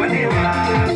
When do you